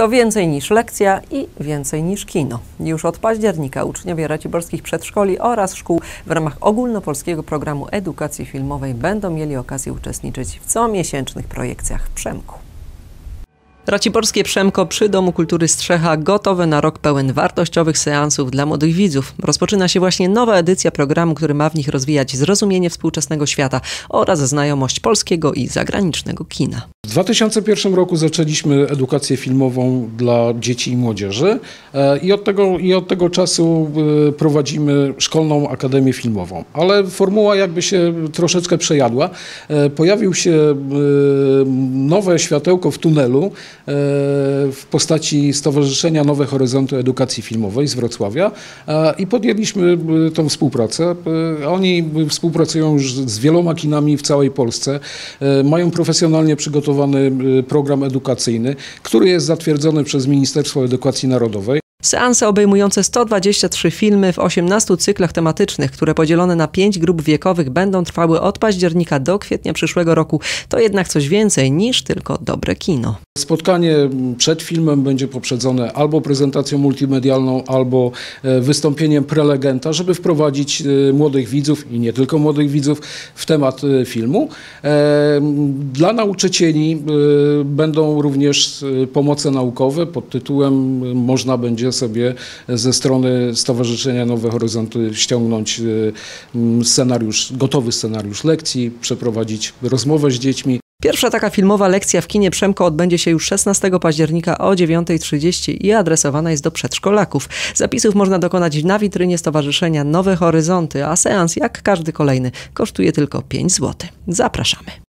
To więcej niż lekcja i więcej niż kino. Już od października uczniowie raciborskich przedszkoli oraz szkół w ramach ogólnopolskiego programu edukacji filmowej będą mieli okazję uczestniczyć w comiesięcznych projekcjach Przemku. Raciborskie Przemko przy Domu Kultury Strzecha gotowe na rok pełen wartościowych seansów dla młodych widzów. Rozpoczyna się właśnie nowa edycja programu, który ma w nich rozwijać zrozumienie współczesnego świata oraz znajomość polskiego i zagranicznego kina. W 2001 roku zaczęliśmy edukację filmową dla dzieci i młodzieży e, i od tego, i od tego czasu e, prowadzimy Szkolną Akademię Filmową. Ale formuła jakby się troszeczkę przejadła. E, pojawił się nowe światełko w tunelu w postaci Stowarzyszenia Nowe Horyzonty Edukacji Filmowej z Wrocławia i podjęliśmy tą współpracę. Oni współpracują już z wieloma kinami w całej Polsce. Mają profesjonalnie przygotowane Y, program edukacyjny, który jest zatwierdzony przez Ministerstwo Edukacji Narodowej. Seanse obejmujące 123 filmy w 18 cyklach tematycznych, które podzielone na 5 grup wiekowych będą trwały od października do kwietnia przyszłego roku, to jednak coś więcej niż tylko dobre kino. Spotkanie przed filmem będzie poprzedzone albo prezentacją multimedialną, albo e, wystąpieniem prelegenta, żeby wprowadzić e, młodych widzów i nie tylko młodych widzów w temat e, filmu. Dla nauczycieli będą również pomoce naukowe pod tytułem można będzie sobie ze strony Stowarzyszenia Nowe Horyzonty ściągnąć scenariusz, gotowy scenariusz lekcji, przeprowadzić rozmowę z dziećmi. Pierwsza taka filmowa lekcja w kinie Przemko odbędzie się już 16 października o 9.30 i adresowana jest do przedszkolaków. Zapisów można dokonać na witrynie Stowarzyszenia Nowe Horyzonty, a seans, jak każdy kolejny, kosztuje tylko 5 zł. Zapraszamy.